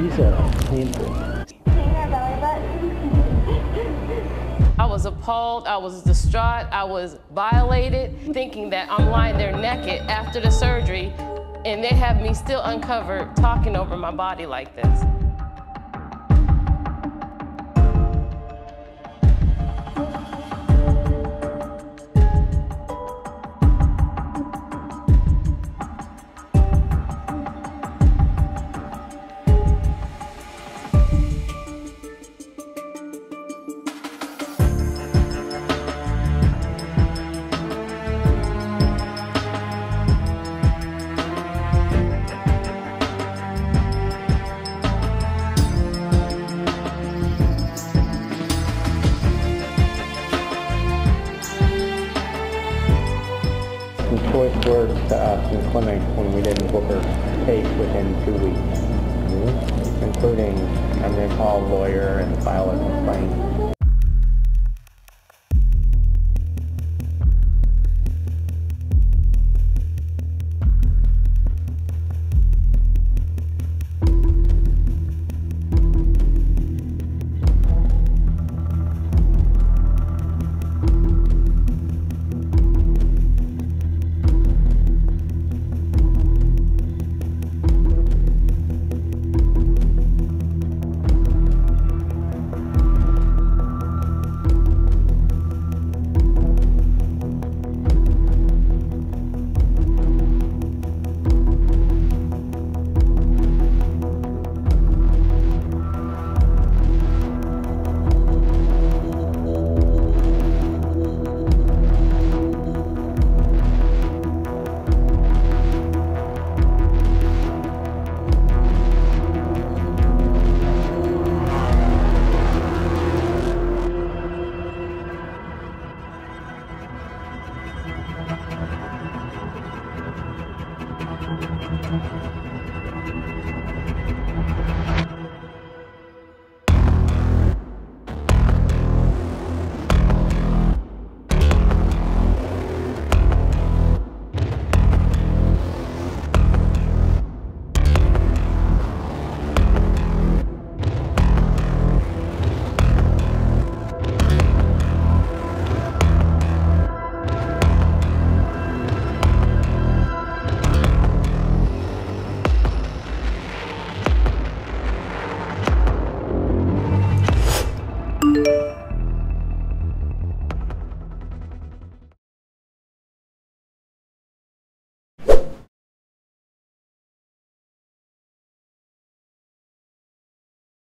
she's a painful. I was appalled, I was distraught, I was violated, thinking that I'm lying there naked after the surgery, and they have me still uncovered talking over my body like this. this word to us in Clement when we didn't book Booker case within two weeks, mm-hmm. including I'm going to call a lawyer and file a complaint.